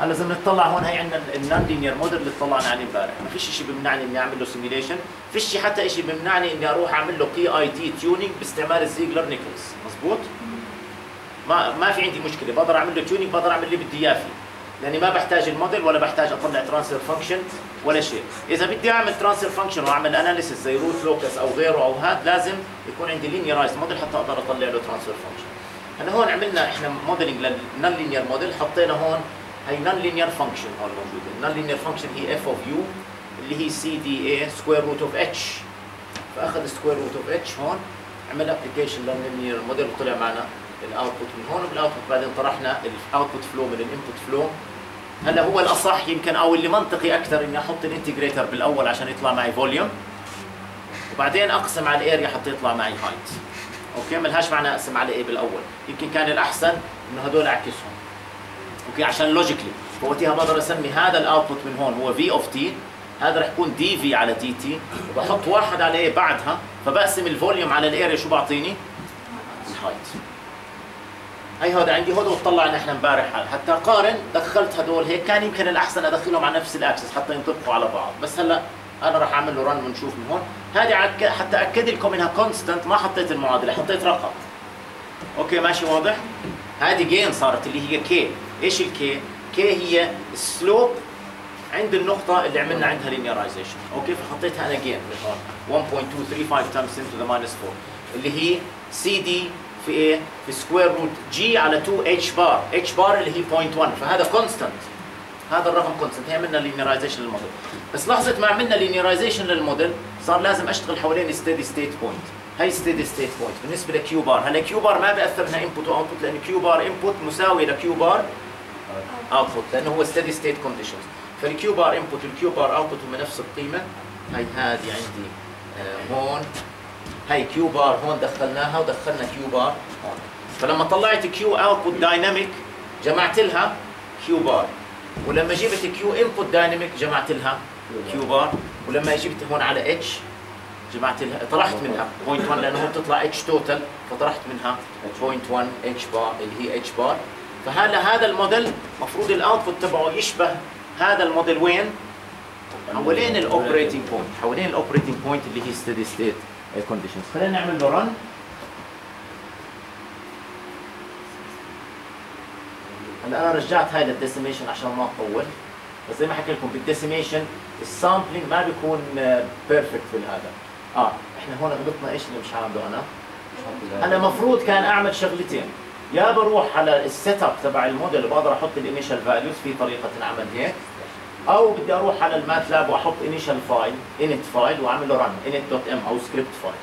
هلا لازم نطلع هون هي عندنا ال non-linear model اللي طلعنا عليه امبارح. ما فيش شيء بيمنعني إني أعمل له simulation فيش حتى شيء بيمنعني إني أروح أعمل له PID tuning باستعمال ال Ziegler Nichols مزبوط ما ما في عندي مشكلة. بقدر أعمل له tuning بقدر أعمل اللي بدي إياه فيه. لأني ما بحتاج الموديل ولا بحتاج أطلع transfer function ولا شيء. إذا بدي أعمل transfer function وأعمل analysis زي root locus أو غيره أو هذا لازم يكون عندي linearized model حتى أقدر أطلع له transfer function هلا هون عملنا إحنا modeling لل non-linear model حطينا هون هي non-linear function هون موجودة. ال non-linear function هي f of u اللي هي Cd a square root of h فأخذ square root of h هون عمل application لل linear model وطلع معنا ال output من هون بال output بعدين طرحنا ال output flow من ال input flow هلا هو الأصح يمكن أو اللي منطقي أكثر إني أحط ال integrator بالأول عشان يطلع معي volume وبعدين أقسم على ال area حتى يطلع معي height okay؟ ملهاش معنى أقسم على A بالأول. يمكن كان الأحسن إنه هدول اعكسهم okay عشان logically فوقتها بقدر أسمي هذا ال output من هون هو V of t هذا رح يكون dV على dt وبحط واحد على A بعدها فبقسم ال volume على ال area شو بعطيني؟ ال height هي هذا عندي هدول وطلعنا إحنا امبارح. حتى قارن دخلت هدول هيك كان يمكن الأحسن أدخلهم على نفس ال axis حتى ينطبقوا على بعض. بس هلأ أنا راح أعمل له run ونشوف من هون. هذه حتى أكد لكم إنها constant ما حطيت المعادلة حطيت رقم. okay ماشي واضح؟ هذه gain صارت اللي هي K إيش ال K K هي ال slope عند النقطة اللي عملنا عندها linearization، okay فحطيتها أنا هون 1.235 times 10 to the minus 4 اللي هي سي دي في A؟ في square root g على 2 h bar، h bar اللي هي 0.1 فهذا constant هذا الرقم constant هي عملنا linearization لل model. بس لحظة ما عملنا linearization لل model صار لازم أشتغل حوالين steady state point هي steady state point بالنسبة ل Q bar هلا Q bar ما بيأثر إنها input و output لأن Q bar input مساوي ل Q bar output لأنه هو steady state conditions فال Q bar input وال Q bar output هم نفس القيمة. هي هذه عندي آه هون. هي Q bar هون دخلناها ودخلنا Q bar هون فلما طلعت Q output dynamic جمعت لها Q bar ولما جبت Q input dynamic جمعت لها Q bar ولما جبت هون على اتش جمعت لها طرحت منها 0.1 لأنه هو بتطلع h total فطرحت منها 0.1 h bar اللي هي h bar فهذا هذا الموديل المفروض ال output تبعه يشبه هذا الموديل وين؟ حوالين ال operating point حوالين ال operating point اللي هي steady state conditions خلينا نعمل له run هلا أنا رجعت هاي لل decimation عشان ما أطول. بس زي ما حكيت لكم بال decimation ال sampling ما بيكون perfect بالهذا. آه إحنا هون غلطنا إيش اللي مش عامله أنا أنا المفروض كان أعمل شغلتين. يا بروح على ال setup تبع الموديل وبقدر أحط ال initial values في طريقة نعمل هيك. أو بدي أروح على الماتلاب وأحط initial file انت فايل واعمل له رن ام أو سكريبت فايل